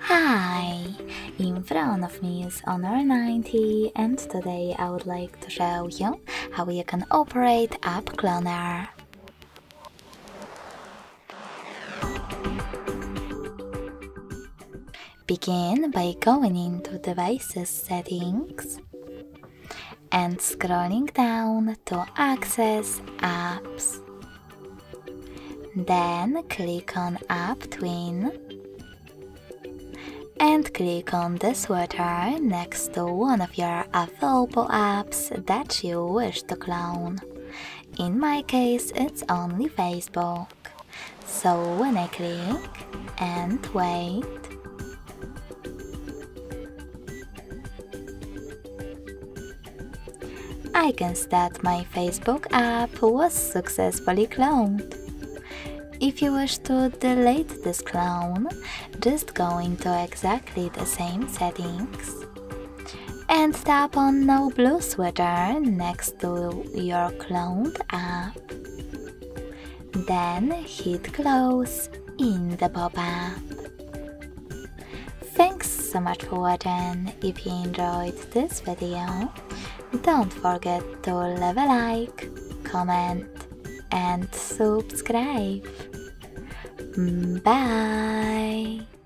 Hi! In front of me is Honor 90 and today I would like to show you how you can operate App Cloner. Begin by going into Devices Settings and scrolling down to Access Apps. Then click on App Twin and click on the sweater next to one of your available apps that you wish to clone. In my case, it's only Facebook. So when I click and wait, I can that my Facebook app was successfully cloned. If you wish to delete this clone, just go into exactly the same settings and tap on No Blue Sweater next to your cloned app. Then hit close in the pop-up. Thanks so much for watching. If you enjoyed this video, don't forget to leave a like, comment and subscribe. Mm, bye.